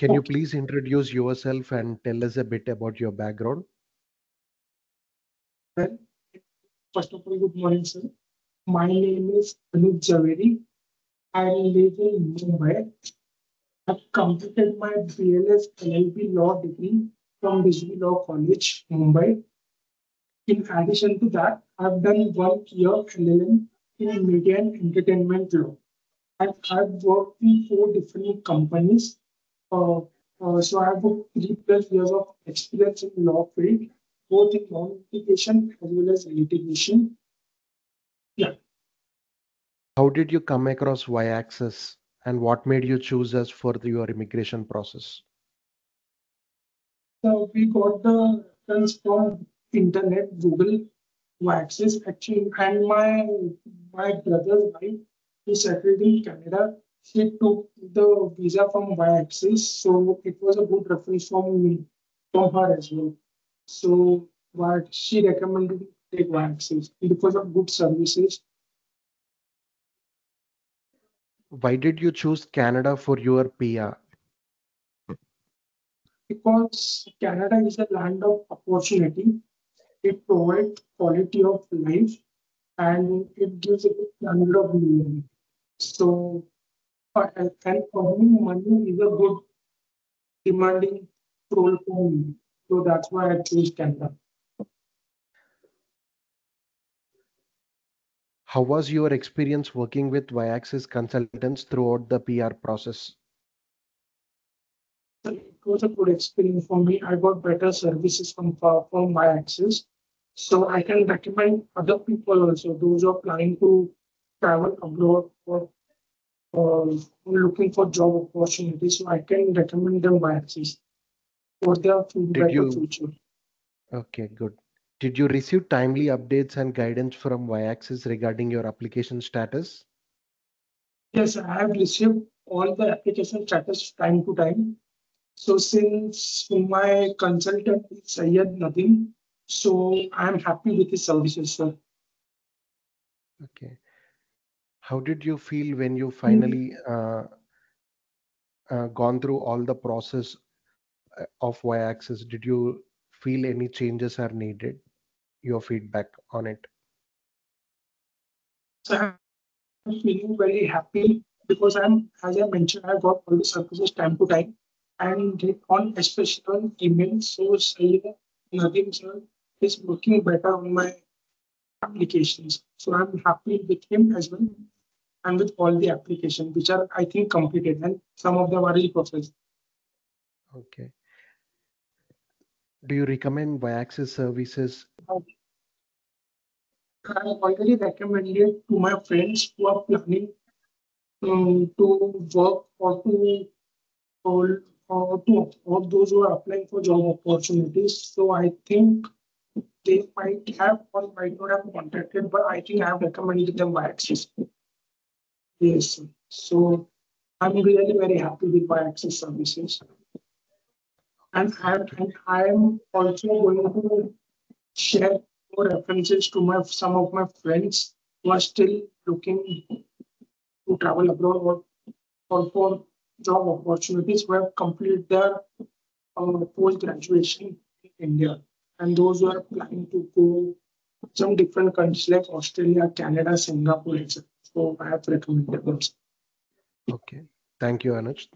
Can you please introduce yourself and tell us a bit about your background? Well, first of all, good morning, sir. My name is Anuj Javeri. I live in Mumbai. I've completed my BLS LLB law degree from Bijli Law College, Mumbai. In addition to that, I've done one year LLM in media and entertainment law. And I've worked in four different companies. Uh, uh, so I have three plus years of experience in law field, both in non-litigation as well as litigation. Yeah. How did you come across Y-Axis and what made you choose us for the, your immigration process? So we got the reference from internet, Google, Y-Axis actually, and my my brother's wife who settled in Canada, she took the visa from Y-Axis, so it was a good reference from me, from her as well. So what she recommended take Y-Axis because of good services. Why did you choose Canada for your PR? Because Canada is a land of opportunity it provides quality of life and it gives a good standard of living. So, and for me, money is a good demanding role for me. So that's why I chose Canada. How was your experience working with Y-Axis consultants throughout the PR process? It was a good experience for me. I got better services from, from Y-Axis so I can recommend other people also, those who are planning to travel abroad or Um, looking for job opportunities. So I can recommend them Y-Axis for their better you, future. Okay, good. Did you receive timely updates and guidance from Y-Axis regarding your application status? Yes, I have received all the application status time to time. So since my consultant is Sayed Nadim, so I'm happy with his services, sir. Okay. How did you feel when you finally uh, uh, gone through all the process uh, of y-axis Did you feel any changes are needed? Your feedback on it. So I'm feeling very happy because I'm, as I mentioned, I got all the services time to time, and on especially on email. So Nadim sir is working better on my applications. So I'm happy with him as well and with all the applications, which are, I think, completed and some of them are in process. Okay. Do you recommend Y-Axis services? I already recommended to my friends who are planning um, to work or to or, or to or those who are applying for job opportunities. So I think they might have or might not have contacted, but I think I have recommended them Y-Axis. Yes. So I'm really very happy with Y-Axis services. And I'm, and I'm also going to share more references to my some of my friends who are still looking to travel abroad or, or for job opportunities who have completed their uh, post graduation in India and those who are planning to go some different countries like Australia, Canada, Singapore, etc. So I have recommended those. Okay. Thank you, Anuj.